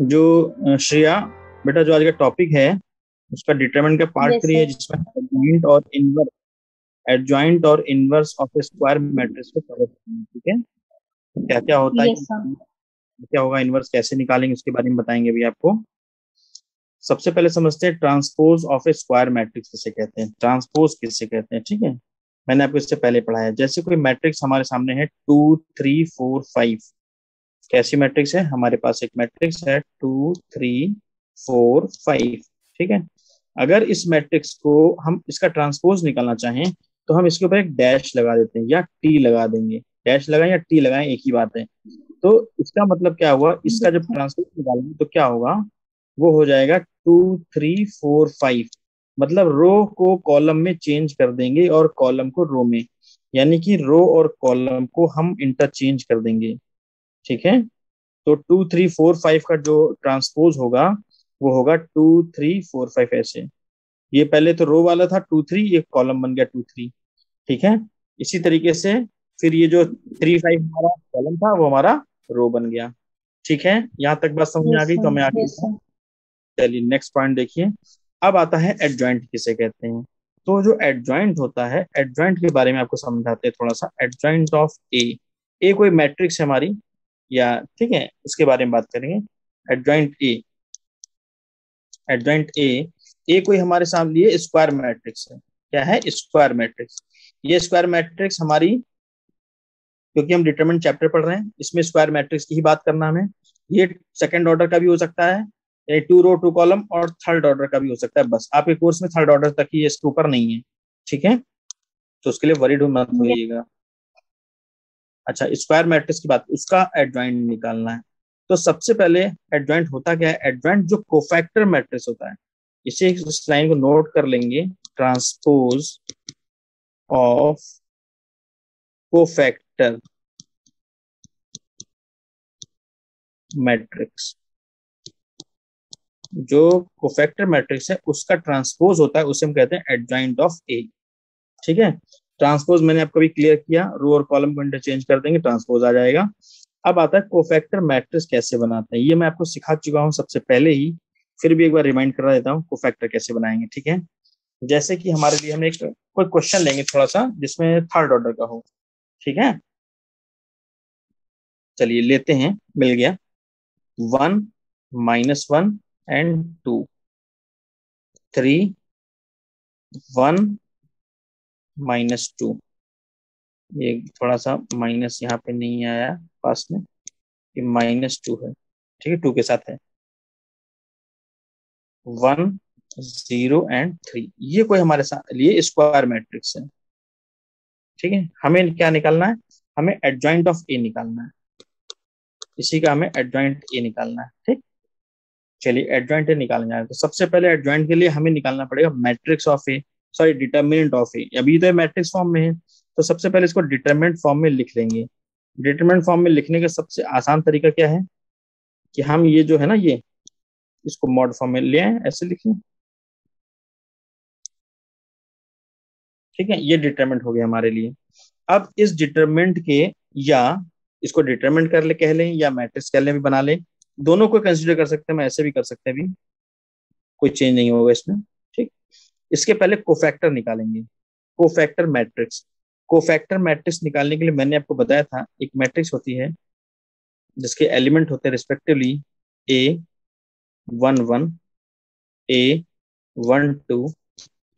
जो श्रेया बेटा जो आज का टॉपिक है उसका डिटरमिनेंट का पार्ट थ्री है जिसमें एडजॉइंट और इनवर्स एडजॉइंट और इनवर्स ऑफ़ स्क्वायर मैट्रिक्स को कवर करना ठीक है? क्या क्या होता है? क्या होगा इनवर्स कैसे निकालेंगे? उसके बारे में बताएँगे अभी आपको। सबसे पहले समझते हैं transpose of a square matrix किसे कहते हैं? ट्रांसपोज किसे कहते हैं? ठीक है? मैंने आपको इससे पहले पढ़ाया जैसे कोई मैट्रिक्स हमारे सामने है टू थ्री फोर फाइव कैसी मैट्रिक्स है, हमारे पास एक मैट्रिक्स है टू थ्री फोर फाइव ठीक है? अगर इस मैट्रिक्स को हम इसका ट्रांसपोज निकालना चाहें तो हम इसके ऊपर एक डैश लगा देते हैं, या टी लगा देंगे। डैश लगाएँ या टी लगाएँ, एक ही बात है। तो इसका मतलब क्या हुआ? इसका जब ट्रांसपोज निकालेंगे तो क्या होगा? वो हो जाएगा टू थ्री फोर फाइव मतलब रो को कॉलम में चेंज कर देंगे और कॉलम को रो में। यानी कि रो और कॉलम को हम इंटरचेंज कर देंगे। ठीक है? तो टू थ्री फोर फाइव का जो ट्रांसपोज होगा वो होगा टू थ्री फोर फाइव ऐसे। ये पहले तो रो वाला था टू थ्री ये कॉलम बन गया टू थ्री ठीक है? इसी तरीके से फिर ये जो थ्री फाइव हमारा कॉलम था वो हमारा रो बन गया। ठीक है? यहाँ तक बात समझ में आ गई तो मैं आगे चलिए नेक्स्ट पॉइंट देखिए। अब आता है एडजॉइंट किसे कहते हैं? तो जो एडजॉइंट होता है एडजॉइंट के बारे में आपको समझाते हैं थोड़ा सा। एडजॉइंट ऑफ़ ए ए कोई मैट्रिक्स है हमारी? या ठीक है, उसके बारे में बात करेंगे। एडजॉइंट ए एडजॉइंट ए ए कोई हमारे सामने ये स्क्वायर मैट्रिक्स है। क्या है? स्क्वायर मैट्रिक्स ये स्क्वायर मैट्रिक्स हमारी, क्योंकि हम डिटरमिनेंट चैप्टर पढ़ रहे हैं, इसमें स्क्वायर मैट्रिक्स की ही बात करना हमें। ये सेकंड ऑर्डर का भी हो सकता है टू रो टू कॉलम और थर्ड ऑर्डर का भी हो सकता है। बस आपके कोर्स में थर्ड ऑर्डर तक ही इसके ऊपर नहीं है, ठीक है? तो उसके लिए वरीड मत होइएगा। अच्छा स्क्वायर मैट्रिक्स की बात, उसका एडजॉइंट निकालना है। तो सबसे पहले एडजॉइंट होता क्या है? एडजॉइंट जो कोफैक्टर मैट्रिक्स होता है, इसे इस लाइन को नोट कर लेंगे। ट्रांसपोज ऑफ़ कोफैक्टर मैट्रिक्स जो कोफैक्टर मैट्रिक्स है, उसका ट्रांसपोज होता है, उसे हम कहते हैं एडजॉइंट ऑफ़ ए ठीक है? ट्रांसपोज मैंने आपको भी क्लियर किया रो और कॉलम को इंटरचेंज कर देंगे, ट्रांसपोज आ जाएगा। अब आता है कोफैक्टर मैट्रिक्स कैसे बनाते हैं? ये मैं आपको सिखा चुका हूँ सबसे पहले ही, फिर भी एक बार रिमाइंड करा देता हूँ कोफैक्टर कैसे बनाएँगे, ठीक है? जैसे कि हमारे लिए हम एक कोई क्वेश्चन लेंगे थोड़ा सा जिसमें थर्ड ऑर्डर का हो, ठीक है? चलिए लेते हैं, मिल गया। One minus one and two three one minus two. ये थोड़ा सा माइनस यहाँ पे नहीं आया पास में, ये माइनस टू है, ठीक है, टू के साथ है। वन, ज़ीरो एंड थ्री, ये कोई हमारे साथ लिए स्क्वायर मैट्रिक्स है, ठीक है, हमें क्या निकालना है, हमें एडजॉइंट ऑफ़ ए निकालना है, इसी का हमें एडजॉइंट ए निकालना है, ठीक। चलिए एडजॉइंट ए निकालना है तो सबसे पहले एडजॉइंट के लिए हमें निकालना पड़ेगा matrix of a sorry determinant of a अभी तो मैट्रिक्स फॉर्म में है तो सबसे पहले इसको डिटर्मिनेंट फॉर्म में लिख लेंगे। डिटर्मिनेंट फॉर्म में लिखने का सबसे आसान तरीका क्या है? कि हम ये जो है ना, ये, इसको मॉड फॉर्म में ले ऐसे लिखें। ठीक है, ये डिटर्मेंट हो गया हमारे लिए। अब इस डिटर्मेंट के, या इसको डिटर्मेंट कर ले, कह लें, या मैट्रिक्स कह लें भी बना लें। दोनों को कंसिडर कर सकते हैं, मैं ऐसे भी कर सकते हैं भी कोई चेंज नहीं होगा इसमें। इसके पहले कोफैक्टर निकालेंगे। कोफैक्टर मैट्रिक्स कोफैक्टर मैट्रिक्स निकालने के लिए मैंने आपको बताया था, एक मैट्रिक्स होती है, जिसके एलिमेंट होते हैं respectively a one one a one two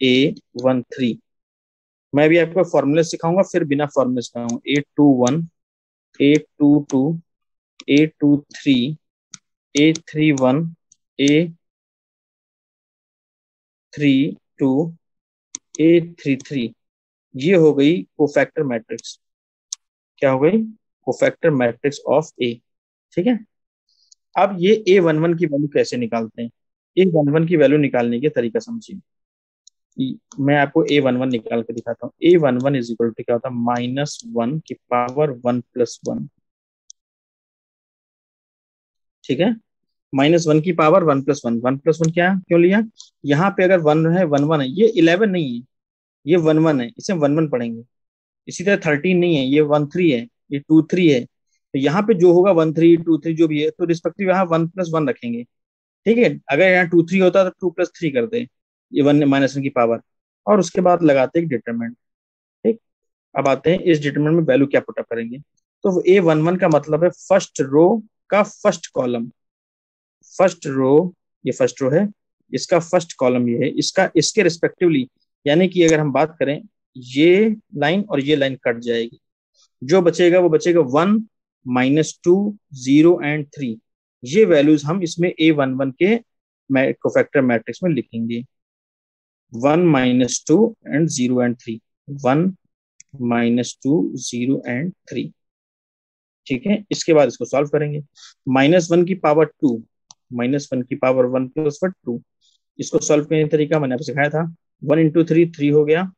a one three मैं भी आपको फॉर्मूले सिखाऊँगा, फिर बिना फॉर्मूले सिखाऊँगा a two one a two two a two three a three one a three two a three three ये हो गई कोफैक्टर मैट्रिक्स क्या हो गई? कोफैक्टर मैट्रिक्स ऑफ़ ए ठीक है? अब ये ए वन वन की वैल्यू कैसे निकालते हैं? ए वन वन की वैल्यू निकालने के तरीका समझिए। मैं आपको ए वन वन निकाल के दिखाता हूँ। A one one is equal to क्या होता है? माइनस वन की पावर वन प्लस वन ठीक है? माइनस वन की power one plus one. One plus one क्या क्यों लिया? यहाँ पे अगर वन है, वन वन है। ये इलेवन नहीं है। ये वन वन है। इसे वन वन पढ़ेंगे। इसी तरह थर्टीन नहीं है। ये वन थ्री है। ये टू थ्री है। तो यहाँ पे जो होगा वन थ्री, टू थ्री, जो भी है तो रिस्पेक्टिव यहाँ वन प्लस वन रखेंगे। ठीक है? अगर यहाँ टू थ्री होता तो टू प्लस थ्री करते ये वन माइनस वन की पावर। और उसके बाद लगाते हैं डिटरमेंट ठीक? अब आते हैं। इस डिटरमेंट में वैल्यू क्या पुटअप करेंगे? तो ए वन वन का मतलब है फ़र्स्ट रो का फ़र्स्ट कॉलम फ़र्स्ट रो, ये फ़र्स्ट रो है, इसका फ़र्स्ट कॉलम ये है, इसका, इसके रिस्पेक्टिवली यानी कि अगर हम बात करें, ये लाइन और ये लाइन कट जाएगी। जो बचेगा, वो बचेगा one minus two, zero and three. ये वैल्यूज़ हम इसमें ए वन वन के कोफैक्टर मैट्रिक्स में लिखेंगे। One minus two and zero and three. One minus two, zero and three. ठीक है, इसके बाद इसको सॉल्व करेंगे। माइनस वन की पावर टू माइनस वन की power one plus one two. इसको सॉल्व करने का तरीका मैंने आपको सिखाया था। वन इंटू थ्री थ्री हो गया।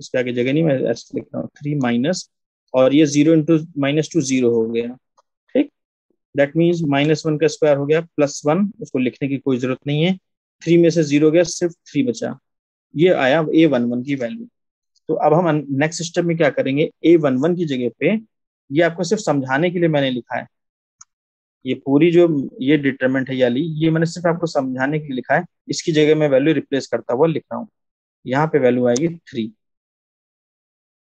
इसके आगे जगह नहीं, मैं ऐसे लिख रहा हूँ। थ्री माइनस, और ये zero into minus two zero हो गया। ठीक? दैट मीन्स माइनस वन का स्क्वायर हो गया, प्लस वन, उसको लिखने की कोई ज़रूरत नहीं है। थ्री में से ज़ीरो गया, सिर्फ़ थ्री बचा। ये आया ए वन वन की वैल्यू तो अब हम नेक्स्ट स्टेप में क्या करेंगे? ए वन वन की जगह पे ये आपको सिर्फ़ समझाने के लिए मैंने लिखा है। ये पूरी जो ये डिटरमेंट है याली ये मैंने सिर्फ़ आपको समझाने के लिए लिखा है। इसकी जगह मैं वैल्यू रिप्लेस करता हुआ लिख रहा हूँ। यहाँ पे वैल्यू आएगी थ्री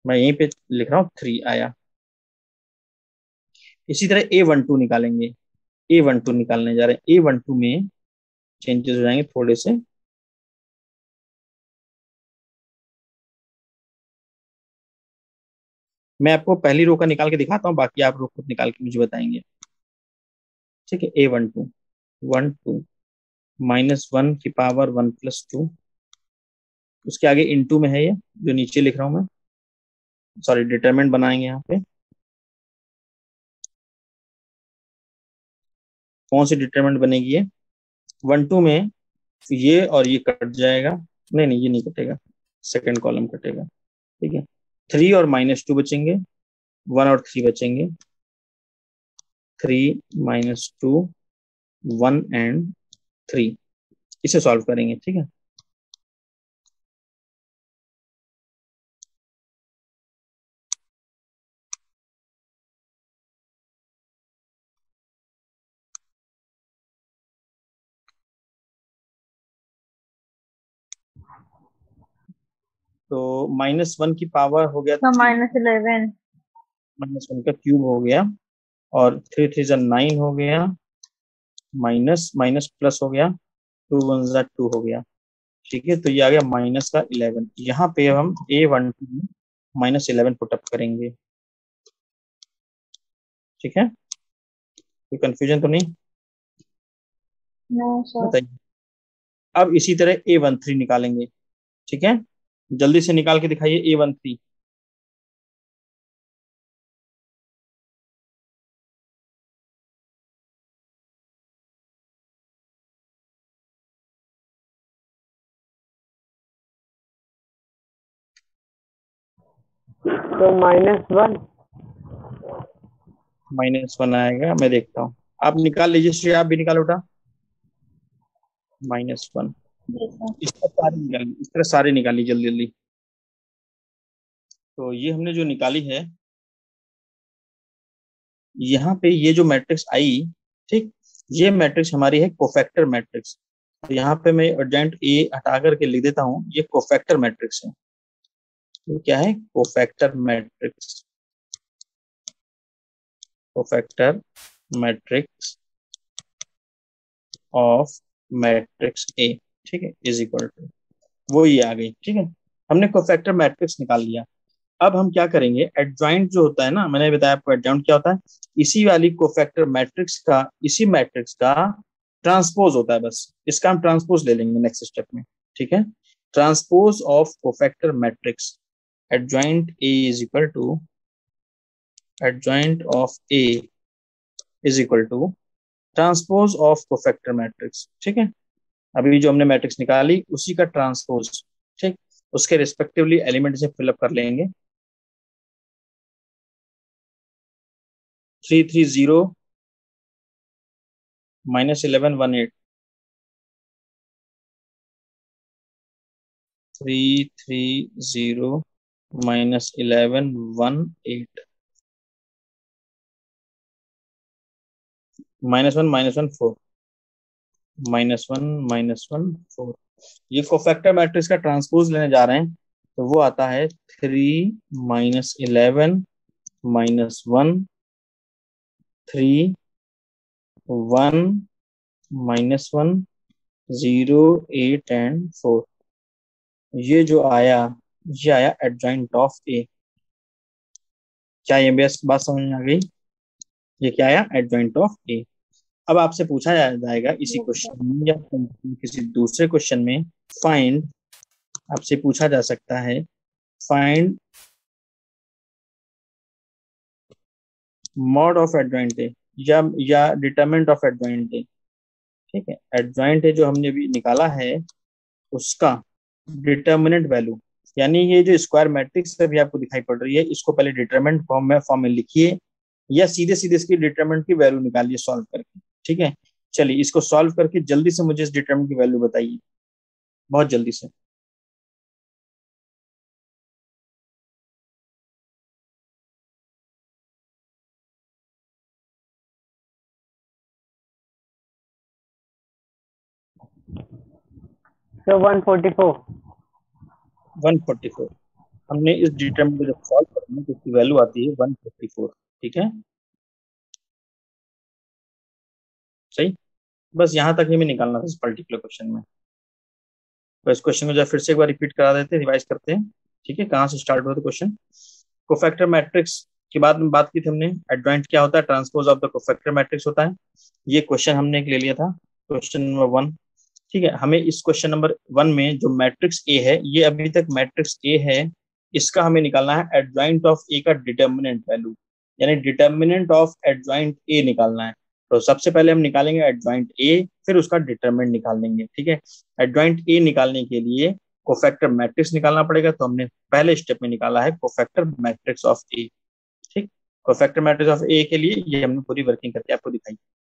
मैं यहीं पे लिख रहा हूँ थ्री आया। इसी तरह ए वन टू निकालेंगे। ए वन टू निकालने जा रहे हैं। ए वन टू में चेंजेस हो जाएँगे थोड़े से। मैं आपको पहली रो का निकाल के दिखाता हूँ, बाकी आप रो खुद निकाल के मुझे बताएँगे। ठीक है a one two one two minus one की पावर वन प्लस टू उसके आगे इनटू में है ये, जो नीचे लिख रहा हूँ मैं। सॉरी डिटरमेंट बनाएँगे यहाँ पे। कौन सी डिटरमेंट बनेगी ये? वन टू में ये और ये कट जाएगा। नहीं नहीं, ये नहीं कटेगा। सेकेंड कॉलम कटेगा। ठीक है। थ्री और माइनस टू बचेंगे। वन और थ्री बचेंगे। Three minus two one and three इसे सॉल्व करेंगे ठीक है? तो माइनस वन की पावर हो गया माइनस इलेवन माइनस वन का क्यूब हो गया। और थ्री थ्री जा नाइन हो गया माइनस माइनस प्लस हो गया टू वन जा टू हो गया। ठीक है तो ये आ गया माइनस का इलेवन यहाँ पे हम ए वन टू में माइनस इलेवन पुटअप करेंगे। ठीक है? कोई कंफ्यूजन तो नहीं? बताइए। अब इसी तरह ए वन थ्री निकालेंगे। ठीक है? जल्दी से निकाल के दिखाइए ए वन थ्री तो माइनस वन माइनस वन आएगा, मैं देखता हूँ। आप निकाल लीजिए श्री आप भी निकाल उठा। माइनस वन इस तरह सारे निकाल, इस तरह सारे निकाली जल्दी जल्दी। तो ये हमने जो निकाली है, यहाँ पे ये जो मैट्रिक्स आई, ठीक, ये मैट्रिक्स हमारी है कोफैक्टर मैट्रिक्स तो यहाँ पे मैं अर्जेंट ए हटा करके लिख देता हूँ, ये कोफैक्टर मैट्रिक्स है। तो क्या है? Cofactor matrix cofactor matrix of matrix a ठीक है? इज़ इक्वल टू वो ये आ गई, ठीक है? हमने कोफैक्टर मैट्रिक्स निकाल लिया। अब हम क्या करेंगे? एडजॉइंट जो होता है ना, मैंने बताया आपको एडजॉइंट क्या होता है? इसी वाली कोफैक्टर मैट्रिक्स का, इसी मैट्रिक्स का ट्रांसपोज होता है बस। इसका हम ट्रांसपोज ले लेंगे नेक्स्ट स्टेप में, ठीक है? Transpose of cofactor matrix adjoint A is equal to, adjoint of A is equal to transpose of cofactor matrix ठीक है? अभी जो हमने मैट्रिक्स निकाली, उसी का ट्रांसपोज ठीक? उसके रिस्पेक्टिवली एलिमेंट से फिलअप कर लेंगे। Three three zero minus eleven one eight three three zero minus eleven one eight. Minus one minus one four. Minus one minus one four. ये कोफैक्टर मैट्रिक्स का ट्रांसपोज लेने जा रहे हैं तो वो आता है three minus eleven minus one three one minus one zero eight and four ये जो आया ये आया एडजॉइंट ऑफ़ ए क्या ये बेस्ट बात समझ में आ गई? ये क्या आया? एडजॉइंट ऑफ़ ए अब आपसे पूछा जाएगा इसी क्वेश्चन में या किसी दूसरे क्वेश्चन में। फाइंड आपसे पूछा जा सकता है। Find mod of adjoint a या या डिटरमेंट ऑफ़ एडजॉइंट ए ठीक है? एडजॉइंट ए जो हमने अभी निकाला है, उसका डिटर्मिनेंट वैल्यू यानी ये जो स्क्वायर मैट्रिक्स अभी आपको दिखाई पड़ रही है, इसको पहले डिटरमेंट फॉर्म में फॉर्म में लिखिए, या सीधे सीधे इसकी डिटरमेंट की वैल्यू निकालिए सॉल्व करके, ठीक है? चलिए, इसको सॉल्व करके जल्दी से मुझे इस डिटरमेंट की वैल्यू बताइए। बहुत जल्दी से। तो 144 144 हमने इस डिटरमिनेंट को जब सॉल्व करना तो इसकी वैल्यू आती है 144 ठीक है? सही? बस यहाँ तक ही मैं निकालना था इस पर्टिकुलर क्वेश्चन में। तो इस क्वेश्चन को जब फिर से एक बार रिपीट करा देते हैं रिवाइज करते हैं, ठीक है? कहाँ से स्टार्ट हुआ था क्वेश्चन कोफैक्टर मैट्रिक्स के बाद में बात की थी हमने एडवाइंट क्या होता है? Transpose of the cofactor matrix होता है। ये क्वेश्चन हमने एक ले लिया था। क्वेश्चन नंबर वन ठीक है, हमें इस क्वेश्चन नंबर वन में जो मैट्रिक्स ए है, ये अभी तक मैट्रिक्स ए है, इसका हमें निकालना है एडजॉइंट ऑफ़ ए का डिटर्मिनेंट वैल्यू यानी डिटर्मिनेंट ऑफ़ एडजॉइंट ए निकालना है। तो सबसे पहले हम निकालेंगे एडजॉइंट ए फिर उसका डिटर्मिनेंट निकाल लेंगे ठीक है? एडजॉइंट ए निकालने के लिए कोफैक्टर मैट्रिक्स निकालना पड़ेगा तो हमने पहले स्टेप में निकाला है कोफैक्टर मैट्रिक्स ऑफ़ ए ठीक? कोफैक्टर मैट्रिक्स ऑफ़ ए के लिए ये हमने पूरी वर्किंग करके आपको दिखाई।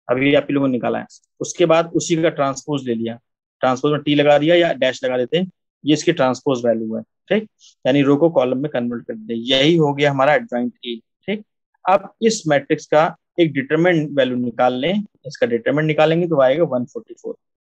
अभी आप लोगों ने निकाला है। उसके बाद उसी का ट्रांसपोज ले लिया। ट्रांसपोज में टी लगा दिया या डैश लगा देते हैं। ये इसकी ट्रांसपोज वैल्यू है, ठीक? यानी रो को कॉलम में कन्वर्ट कर दिया यही हो गया हमारा एडजॉइंट ए ठीक? अब इस मैट्रिक्स का एक डिटरमेंट वैल्यू निकाल लें। इसका डिटरमेंट निकालेंगे तो आएगा 144